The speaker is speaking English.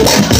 you.